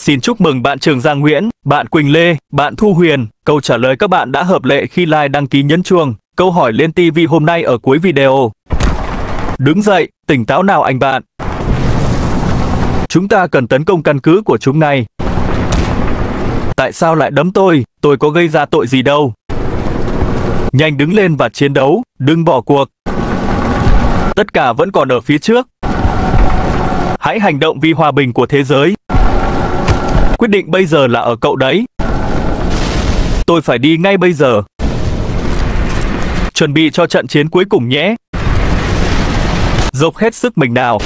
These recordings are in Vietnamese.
Xin chúc mừng bạn Trường Giang Nguyễn, bạn Quỳnh Lê, bạn Thu Huyền. Câu trả lời các bạn đã hợp lệ khi like đăng ký nhấn chuông. Câu hỏi lên TV hôm nay ở cuối video. Đứng dậy, tỉnh táo nào anh bạn. Chúng ta cần tấn công căn cứ của chúng này. Tại sao lại đấm tôi? Tôi có gây ra tội gì đâu. Nhanh đứng lên và chiến đấu, đừng bỏ cuộc. Tất cả vẫn còn ở phía trước. Hãy hành động vì hòa bình của thế giới. Quyết định bây giờ là ở cậu đấy. Tôi phải đi ngay bây giờ. Chuẩn bị cho trận chiến cuối cùng nhé. Dốc hết sức mình nào.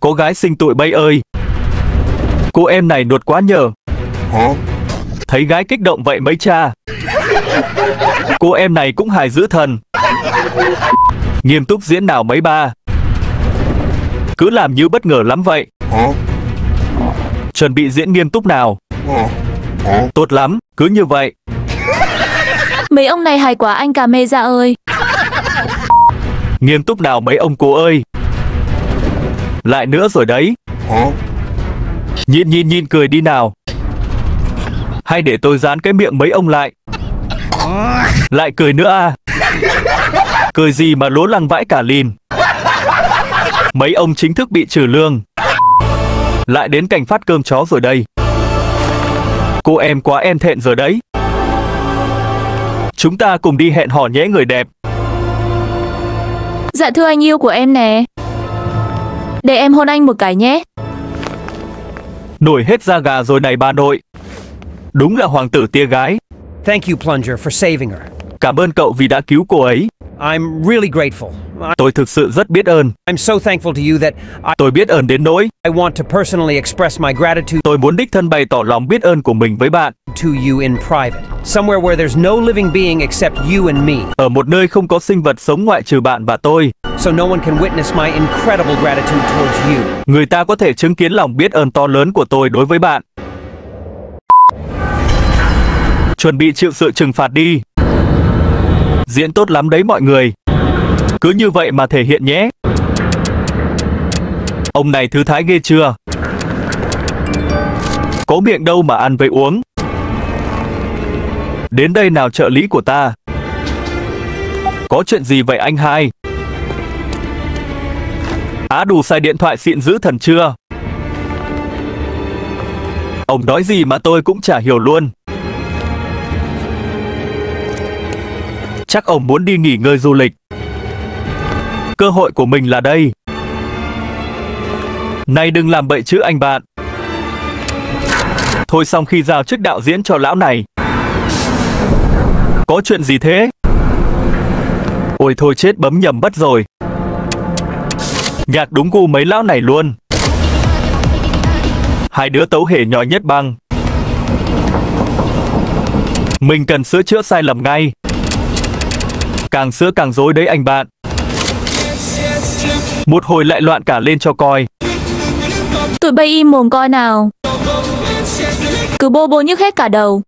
Cô gái sinh tụi bay ơi. Cô em này nuột quá nhờ. Thấy gái kích động vậy mấy cha. Cô em này cũng hài dữ thần. Nghiêm túc diễn nào mấy ba. Cứ làm như bất ngờ lắm vậy. Chuẩn bị diễn nghiêm túc nào. Tốt lắm, cứ như vậy. Mấy ông này hay quá anh cà mê ra ơi. Nghiêm túc nào mấy ông cô ơi. Lại nữa rồi đấy. Nhìn nhìn nhìn cười đi nào. Hay để tôi dán cái miệng mấy ông lại. Lại cười nữa à. Cười gì mà lố lăng vãi cả lìn. Mấy ông chính thức bị trừ lương. Lại đến cảnh phát cơm chó rồi đây. Cô em quá em thẹn rồi đấy. Chúng ta cùng đi hẹn hò nhé người đẹp. Dạ thưa anh yêu của em nè. Để em hôn anh một cái nhé. Nổi hết da gà rồi này bà nội. Đúng là hoàng tử tia gái. Thank you, Plunger, for saving her. Cảm ơn cậu vì đã cứu cô ấy. I'm really grateful. I- Tôi thực sự rất biết ơn. I'm so thankful to you that I, Tôi biết ơn đến nỗi I want to personally express my gratitude tôi muốn đích thân bày tỏ lòng biết ơn của mình với bạn. to you in private, somewhere where there's no living being except you and me, Ở một nơi không có sinh vật sống ngoại trừ bạn và tôi, so no one can witness my incredible gratitude towards you. người ta có thể chứng kiến lòng biết ơn to lớn của tôi đối với bạn. Chuẩn bị chịu sự trừng phạt đi. Diễn tốt lắm đấy mọi người. Cứ như vậy mà thể hiện nhé. Ông này thư thái ghê chưa? Có miệng đâu mà ăn với uống. Đến đây nào trợ lý của ta. Có chuyện gì vậy anh hai? Á đủ xài điện thoại xịn giữ thần chưa? Ông nói gì mà tôi cũng chả hiểu luôn. Chắc ông muốn đi nghỉ ngơi du lịch. Cơ hội của mình là đây. Này đừng làm bậy chứ anh bạn. Thôi xong khi giao chức đạo diễn cho lão này. Có chuyện gì thế? Ôi thôi chết bấm nhầm mất rồi. Nhạc đúng gu mấy lão này luôn. Hai đứa tấu hề nhỏ nhất băng. Mình cần sửa chữa sai lầm ngay. Càng sửa càng dối đấy anh bạn. Một hồi lại loạn cả lên cho coi. Tụi bay im mồm coi nào. Cứ bô bô nhức hết cả đầu.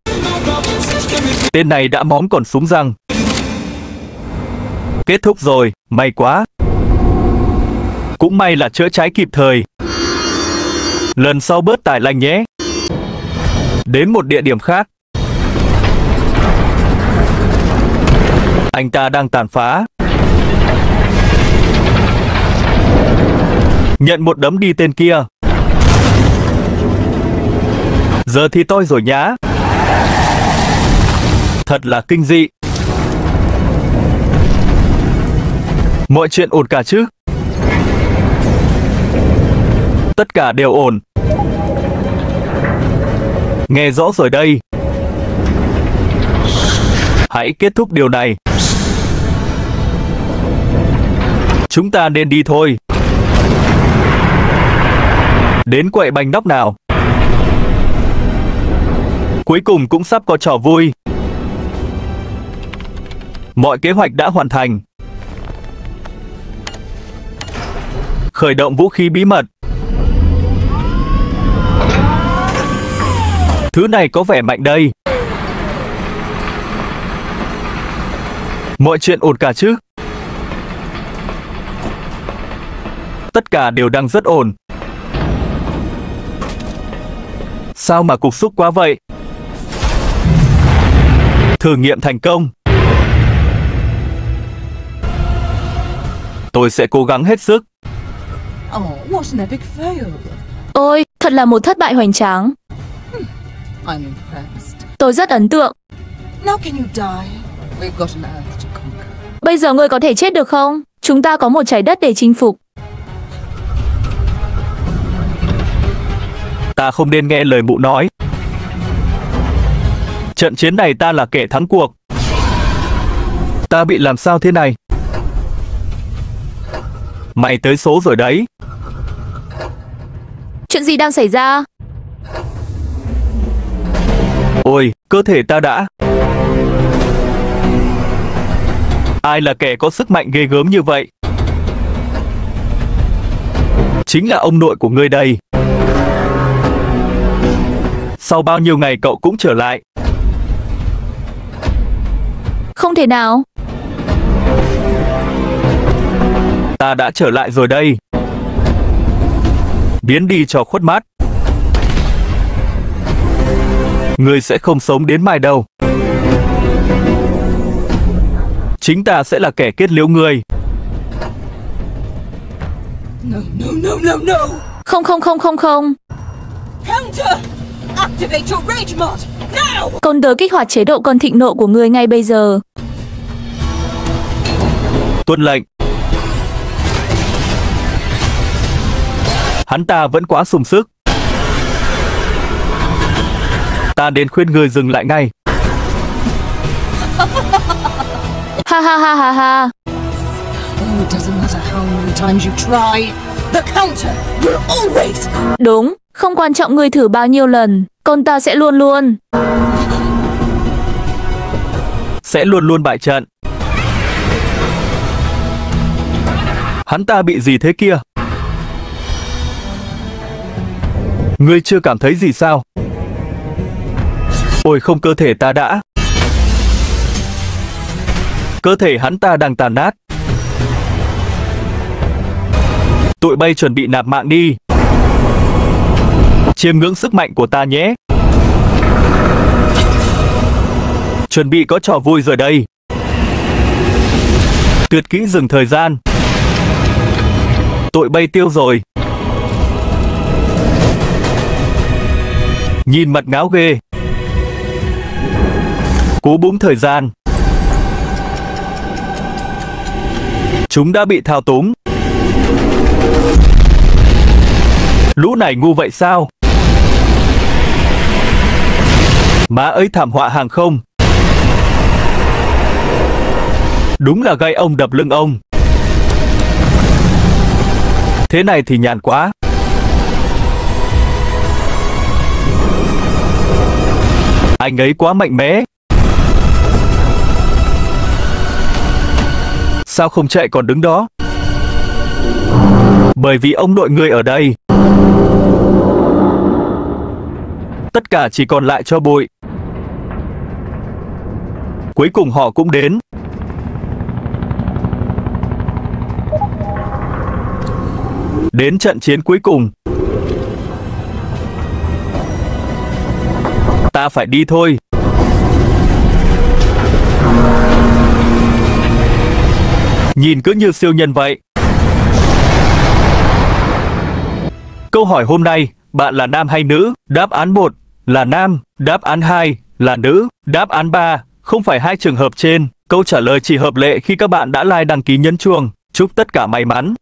Tên này đã móm còn súng răng. Kết thúc rồi, may quá. Cũng may là chữa cháy kịp thời. Lần sau bớt tài lanh nhé. Đến một địa điểm khác. Anh ta đang tàn phá. Nhận một đấm đi tên kia. Giờ thì tôi rồi nhá. Thật là kinh dị. Mọi chuyện ổn cả chứ? Tất cả đều ổn. Nghe rõ rồi đây. Hãy kết thúc điều này. Chúng ta nên đi thôi. Đến quậy bánh nóc nào. Cuối cùng cũng sắp có trò vui. Mọi kế hoạch đã hoàn thành. Khởi động vũ khí bí mật. Thứ này có vẻ mạnh đây. Mọi chuyện ổn cả chứ? Tất cả đều đang rất ổn. Sao mà cục xúc quá vậy? Thử nghiệm thành công. Tôi sẽ cố gắng hết sức. Oh, what an epic fail. Ôi, thật là một thất bại hoành tráng. Impressed. Tôi rất ấn tượng. Now can you die? We've got an earth to conquer. Bây giờ ngươi có thể chết được không? Chúng ta có một trái đất để chinh phục. Ta không nên nghe lời mụ nói. Trận chiến này ta là kẻ thắng cuộc. Ta bị làm sao thế này? Mày tới số rồi đấy. Chuyện gì đang xảy ra? Ôi, cơ thể ta đã. Ai là kẻ có sức mạnh ghê gớm như vậy? Chính là ông nội của ngươi đây. Sau bao nhiêu ngày cậu cũng trở lại. Không thể nào. Ta đã trở lại rồi đây. Biến đi cho khuất mắt. Ngươi sẽ không sống đến mai đâu. Chính ta sẽ là kẻ kết liễu ngươi. No, no, no, no, no! Không không không không không. Counter! Activate your rage mod! Now! Côn tớ kích hoạt chế độ cơn thịnh nộ của ngươi ngay bây giờ. Tuân lệnh. Hắn ta vẫn quá sung sức. Ta đến khuyên người dừng lại ngay. Ha ha ha ha ha. Oh, it doesn't matter how many times you try. The counter will always Đúng, không quan trọng ngươi thử bao nhiêu lần, con ta sẽ luôn luôn. Sẽ luôn luôn bại trận. Hắn ta bị gì thế kia? Ngươi chưa cảm thấy gì sao? Ôi không cơ thể ta đã. Cơ thể hắn ta đang tàn nát. Tụi bay chuẩn bị nạp mạng đi. Chiêm ngưỡng sức mạnh của ta nhé. Chuẩn bị có trò vui rồi đây. Tuyệt kỹ dừng thời gian. tội bay tiêu rồi. Nhìn mặt ngáo ghê. Cú búng thời gian. Chúng đã bị thao túng. Lũ này ngu vậy sao? Má ấy thảm họa hàng không. Đúng là gây ông đập lưng ông. Thế này thì nhàn quá. Anh ấy quá mạnh mẽ. Sao không chạy còn đứng đó? Bởi vì ông nội người ở đây. Tất cả chỉ còn lại cho bụi. Cuối cùng họ cũng đến. Đến trận chiến cuối cùng. Ta phải đi thôi. Nhìn cứ như siêu nhân vậy. Câu hỏi hôm nay, bạn là nam hay nữ? Đáp án 1 là nam, đáp án 2 là nữ, đáp án 3 không phải hai trường hợp trên. Câu trả lời chỉ hợp lệ khi các bạn đã like đăng ký nhấn chuông. Chúc tất cả may mắn.